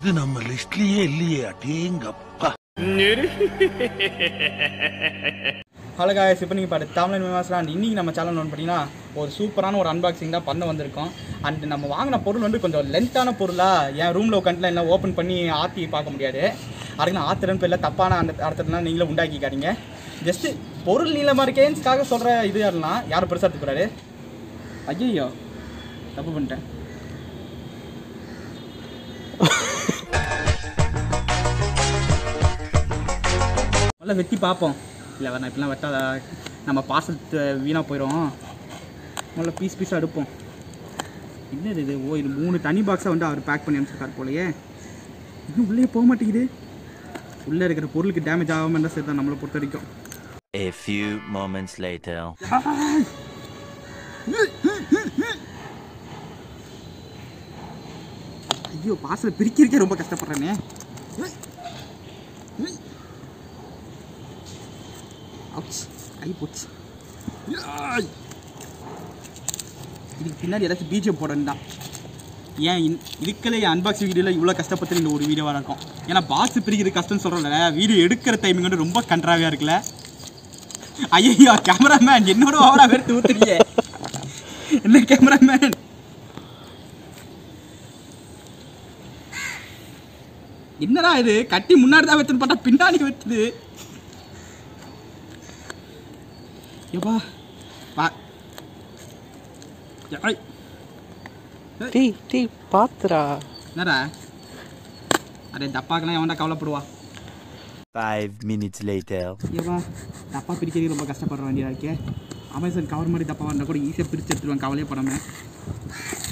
இது நம்ம லிஸ்ட்லயே இல்லையே அடேங்கப்பா. ஹலோ காய்ஸ் இப்போ நீங்கள் பாரு தமிழ் விமாசலாம் இன்றைக்கி நம்ம சேனல் ஒன்று பார்த்தீங்கன்னா ஒரு சூப்பரான ஒரு அன்பாக்சிங் தான் பண்ண வந்திருக்கோம். அண்ட் நம்ம வாங்கின பொருள் வந்து கொஞ்சம் லென்த்தான பொருளாக என் ரூமில் உட்காந்துலாம் எல்லாம் ஓப்பன் பண்ணி ஆற்றி பார்க்க முடியாது. அதுக்கு நான் ஆத்திரன் பேரில் தப்பான அந்த அர்த்தத்தெல்லாம் நீங்களும் உண்டாக்கிக்காதீங்க. ஜஸ்ட்டு பொருள் நீளமாக இருக்கேன்ஸ்க்காக சொல்கிற இது யாருலாம் யாரும் பெருசாக எடுத்துக்கிறாரு ஐயோ தப்பு பண்ணிட்டேன். முதல்ல வெட்டி பார்ப்போம். இல்லை வேணா இப்படிலாம் வெட்டாத நம்ம பார்சல் வீணாக போயிடும் முதல்ல பீஸ் பீஸாக எடுப்போம். என்னது இது? ஓ இது மூணு தனி பாக்ஸை வந்து அவர் பேக் பண்ணி அனுப்பிச்சிருக்காரு போலயே. இன்னும் உள்ளே போக மாட்டேங்குது. உள்ளே இருக்கிற பொருளுக்கு டேமேஜ் ஆகாமல் இருந்தால் சரி தான் நம்மளை பொறுத்த வரைக்கும். A few moments later. ஐயோ பார்சலை பிரிக்கிறதுக்கே ரொம்ப கஷ்டப்படுறேனே. கை போச்சு இதுக்கு பின்னாடி ஏதாச்சும் பீஜம் போடணும் தான் ஏன் இன் இதுக்கலே என் அன்பாக்சிங் வீடியோவில் இவ்வளோ கஷ்டப்பட்டு இந்த ஒரு வீடியோவாக இருக்கும். ஏன்னா பாக்ஸ் பிரிக்கிறது கஷ்டம்னு சொல்கிறோம்ல வீடியோ எடுக்கிற டைமிங் வந்து ரொம்ப கன்றாவியாக இருக்குல்ல. ஐயோ கேமராமேன் என்னோட ஓவரா வேறு ஊத்துறியே என்ன கேமராமேன் என்னடா இது? கட்டி முன்னாடி தான் வைத்துன்னு பார்த்தா பின்னாடி வைத்துது வா ஏய், டேய் டேய் பாத்துடா என்னடா அடே தப்பாக்கெல்லாம் எவன்டா கவலைப்படுவா Five minutes later. ஏப்பா தப்பா பிரிக்கிறது ரொம்ப கஷ்டப்படுற வேண்டியதா இருக்கே அமேசான் கவர் மாதிரி தப்பா வந்தால் கூட ஈஸியாக பிரித்து எடுத்துருவேன் கவலையே படாம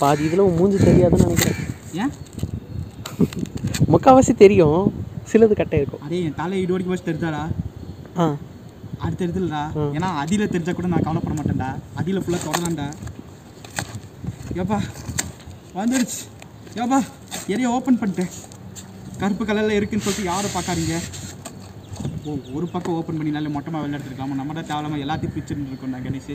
பாதி இதில் மூஞ்சி தெரியாதுன்னு நினைக்கிறேன். ஏன் முக்கால்வாசி தெரியும். சிலது கட்டை இருக்கும். அடே என் தலை இடு வரைக்கும் வச்சு தெரிஞ்சாடா ஆ. அது தெரியுதுலடா ம். ஏன்னா அதில் தெரிஞ்சா கூட நான் கவலைப்பட மாட்டேன்டா. அதில் ஃபுல்லாக தொடலாம்டா. ஏப்பா வந்துடுச்சு. ஏப்பா எதையோ ஓப்பன் பண்ணிட்டேன். கருப்பு கலரில் இருக்குன்னு சொல்லிட்டு யாரும் பார்க்காதீங்க? ஓ ஒரு பக்கம் ஓப்பன் பண்ணி நல்ல மொட்டமாக வெளில எடுத்துருக்காம நம்ம தான் தேவையில்லாம எல்லாத்தையும் பிரிச்சுட்டு இருக்கோம்டா கணேஷ்.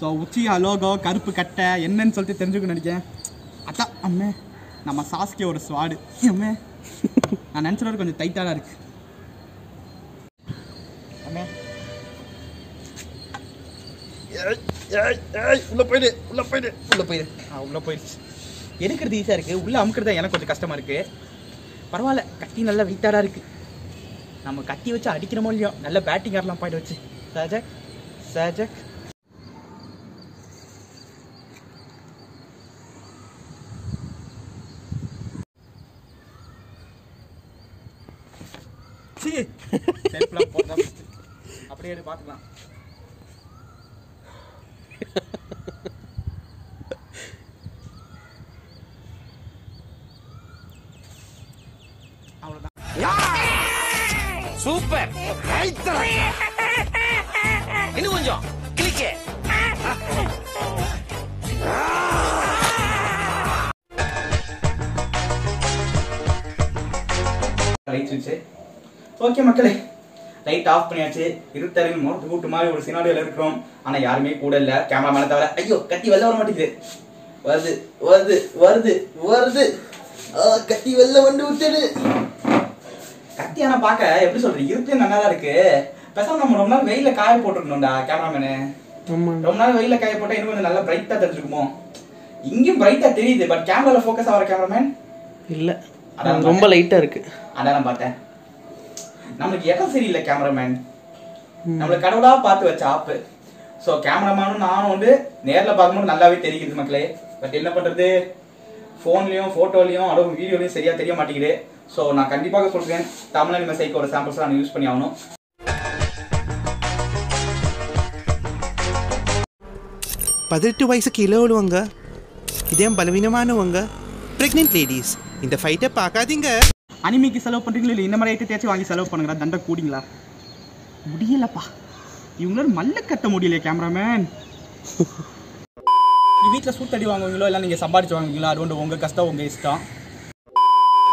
ஸோ உச்சியா லோகோ கருப்பு கட்டை என்னன்னு சொல்லிட்டு தெரிஞ்சுக்கணும் நினைக்கிறேன். அதான் அம்மே. நம்ம சாஸ்கே ஒரு ஸ்வாடு அம்மே. நான் நினச்சதோட கொஞ்சம் டைட்டாக இருக்கு. அம்மே. உள்ள போயிடு உள்ள போயிடு. உள்ள போயிடு ஆ உள்ள போயிடுச்சு எடுக்கிறது ஈஸியாக இருக்கு. உள்ள அமுக்கிறது எனக்கு கொஞ்சம் கஷ்டமா இருக்கு. பரவாயில்ல கட்டி நல்லா வெயிட்டாக இருக்கு. நம்ம கட்டி வச்சு அடிக்கிறோமோ இல்லையோ? நல்ல பேட்டிங் ஆடலாம் பாயிட்டு வச்சு. சஜக் சஜக். செல்ஃப்லாம் போட்டா அப்படியே எடு பார்த்துக்கலாம் அவ்வளோதான் லைட் சுவிட்சு ஓகே மக்களே. லைட் ஆஃப் பண்ணியாச்சு. மொத்த கூட்டு மாதிரி ஒரு சினாரியோல இருக்கிறோம். ஆனா யாருமே கூட இல்ல. கேமரா மேல தவிர ஐயோ கத்தி வெளில வர மாட்டேங்குது. வருது வருது வருது வருது. கத்தி வெளில வந்து விட்டுடு கத்தி ஆனா பார்க்க எப்படி சொல்றது? இருட்டே நல்லா தான் இருக்கு. பேசாம நம்ம ரொம்ப நாள் வெயில காய போட்டுருந்தோம்டா கேமராமேனு ரொம்ப நாள் வெயில காய போட்டா இன்னும் கொஞ்சம் நல்லா பிரைட்டா தெரிஞ்சுக்குமோ? இங்கேயும் பிரைட்டா தெரியுது பட் கேமரால ஃபோக்கஸ் ஆகிற கேமராமேன் இல்லை. அதான் ரொம்ப லைட்டாக இருக்கு. அதான் நான் பார்த்தேன். நம்மளுக்கு இடம் சரியில்லை கேமராமேன் நம்மள கடவுளா பார்த்து வச்ச ஆப்பு ஸோ கேமராமேனும் நானும் வந்து நேரில் பார்க்கும்போது நல்லாவே தெரியுது மக்களே. பட் என்ன பண்றது? ஃபோன்லேயும் ஃபோட்டோலையும் அதுவும் வீடியோலையும் சரியா தெரிய மாட்டேங்குது. ஸோ நான் கண்டிப்பாக சொல்றேன் தமிழ் அனிமே சைக்கோட சாம்பிள்ஸ் நான் யூஸ் பண்ணி ஆகணும். பதினெட்டு வயசுக்கு கீழே உள்ளவங்க இதயம் பலவீனமானவங்க பிரெக்னென்ட் லேடிஸ் இந்த ஃபைட்டை பார்க்காதீங்க. அனிமிக்கு செலவு பண்றீங்களா இல்லை இந்த மாதிரி ஐட்டத்தையாச்சும் வாங்கி செலவு பண்ணுங்களா? தண்டை கூடிங்களா? முடியலப்பா. இவங்களால மல்ல கட்ட முடியல கேமராமேன் வீட்டில் சூத்தடி வாங்குவீங்களோ இல்லை நீங்கள் சம்பாதிச்சு வாங்குவீங்களோ அது ஒன்று உங்கள் கஷ்டம் உங்கள் இஷ்டம்.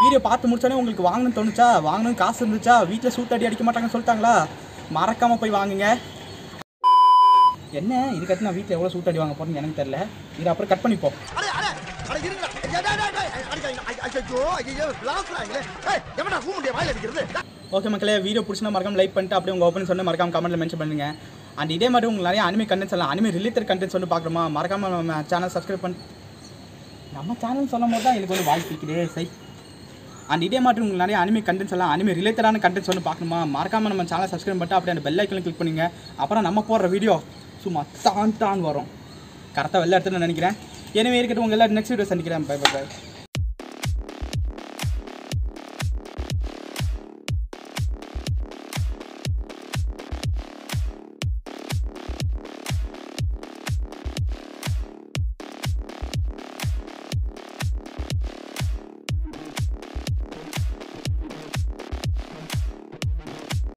வீடியோ பார்த்து முடிச்சோடனே உங்களுக்கு வாங்கணும்னு தோணுச்சா? வாங்கணும்னு காசு இருந்துச்சா? வீட்டில் சூத்தடி அடிக்க மாட்டாங்கன்னு சொல்லிட்டாங்களா? மறக்காமல் போய் வாங்குங்க. என்ன? இதுக்கடுத்து நான் வீட்டில் எவ்வளோ சூட் அடி வாங்க போறேன்னு எனக்கு தெரியல. இது அப்புறம் கட் பண்ணிப்போம். ஓகே மக்களே வீடியோ பிடிச்சினா மறக்காம லைக் பண்ணிட்டு அப்படியே உங்கள் ஓப்பன் சொன்ன மறக்காம கமெண்ட்ல மென்ஷன் பண்ணுங்க. அண்ட் இதே மாதிரி உங்களுக்கு நிறைய அனிமே கண்டென்ட்ஸ் எல்லாம் அனிமே ரிலேட்டட் கண்டென்ட்ஸ் வந்து பார்க்கணுமா? மறக்காம நம்ம சேனல் சப்ஸ்கிரைப் பண்ணி நம்ம சேனல் சொல்லும் போது தான் எனக்கு வந்து வாய்ப்பு இருக்குது. சை. அண்ட் இதே மாதிரி உங்களுக்கு நிறைய அனிமே கண்டென்ட்ஸ் எல்லாம் அனிமே ரிலேட்டடான கண்டென்ட்ஸ் வந்து பார்க்கணுமா? மறக்காம நம்ம சேனல் சப்ஸ்கிரைப் பண்ணிட்டு அப்படியே அந்த பெல் ஐக்கனை கிளிக் பண்ணுங்க. அப்புறம் நம்ம போடுற வீடியோ சும்மா தான் தான் வரும். கரெக்டாக வெளில எடுத்துன்னு நினைக்கிறேன். எனவே இருக்கட்டும் உங்கள் எல்லாரும் நெக்ஸ்ட் வீடியோ சந்திக்கிறேன். Bye bye bye